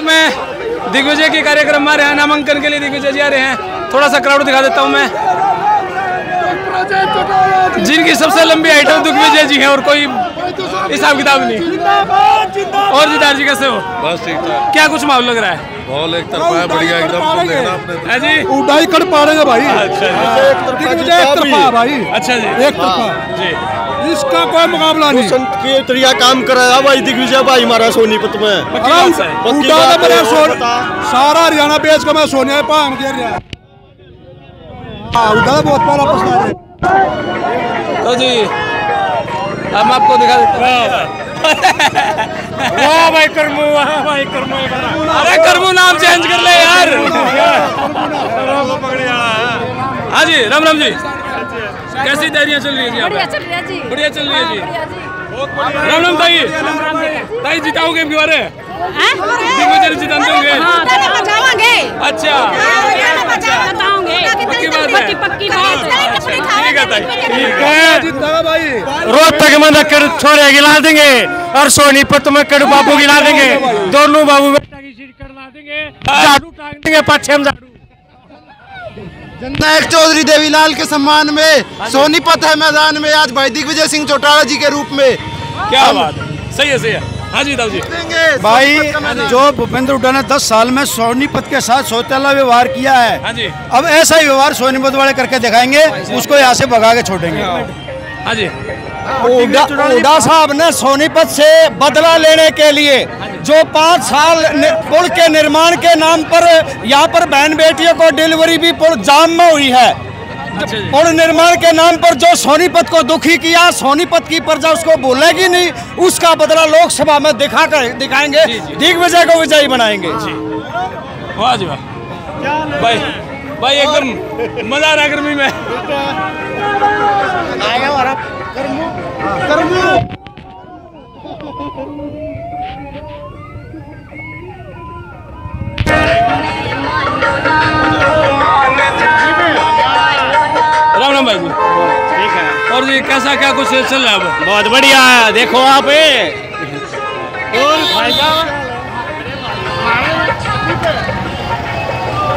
में दिग्विजय के कार्यक्रम आ रहे नामांकन के लिए दिग्विजय जी आ रहे हैं। थोड़ा सा क्राउड दिखा देता हूँ मैं। जिनकी सबसे लंबी आइटम दिग्विजय जी हैं और कोई हिसाब किताब नहीं। और जिदार जी कैसे हो? बस ठीक ठाक। क्या कुछ माहौल लग रहा है? माहौल एक तरफा है बढ़िया एकदम है जी। उड़ाई कर पाड़ेंगे भाई। अच्छा दिग्विजय एक तरफा है भाई। अच्छा जी। एक तरफा। जी। इसका कोई मुकाबला नहीं। संत के तरिया काम कराया भाई दिग्विजय भाई हमारा सोनीपत में। है। सारा हरियाणा बेच के मैं सोनिया पाम गिर रहा। हाँ बहुत बड़ा प्रश्न है। तो जी। हम आपको दिखा देते हैं। वाह। भाई करमू वाह भाई करमू। अरे करमू नाम चेंज कर ले यार। हाँ जी राम राम जी। कैसी तैयारियाँ चल रही है जी बढ़िया चल रहा है जी। बढ़िया चल रही है जी। बढ़िया जी। राम राम ताई। ताई। जिताओगे इनके बारे? हैं? दिग्विजय जिताते होंगे हाँ अच्छा। है। है है। है। जीता भाई। रोहतक में नक्कड़ छोरे गिला देंगे। और सोनीपत में कड़ बाबू गिला देंगे। दोनों बाबू बेटा की सीट करवा देंगे। झाड़ू टांग देंगे पाछे हम झाड़ू। जननायक चौधरी देवीलाल के सम्मान में सोनीपत है मैदान में आज भाई दिग्विजय सिंह चौटाला जी के रूप में। क्या बात है। सही है सही है। हाँ जी जी भाई जो। भूपेंद्र हुड्डा ने 10 साल में सोनीपत के साथ शौचालय व्यवहार किया है हाँ जी। अब ऐसा ही व्यवहार सोनीपत वाले करके दिखाएँगे उसको यहाँ से भगा के छोड़ेंगे। हाँ जी। हुड्डा साहब ने सोनीपत से बदला लेने के लिए जो पाँच साल पुल के निर्माण के नाम पर यहाँ पर बहन बेटियों को डिलीवरी भी पुल जाम में हुई है। पुल निर्माण के नाम पर जो सोनीपत को दुखी किया सोनीपत की प्रजा उसको बोलेगी नहीं उसका बदला लोकसभा में दिखा कर दिखाएँगे। दिग्विजय को विजयी बनाएँगे। वाह जी वाह। भाई भाई एकदम मज़ा आ रहा गर्मी में। राम राम भाई ठीक है। और जी कैसा क्या कुछ चल रहा है अब? बहुत बढ़िया है देखो आप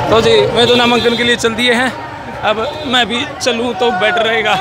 तो जी मैं तो नामांकन के लिए चल दिए हैं। अब मैं भी चलूँ तो बेटर रहेगा।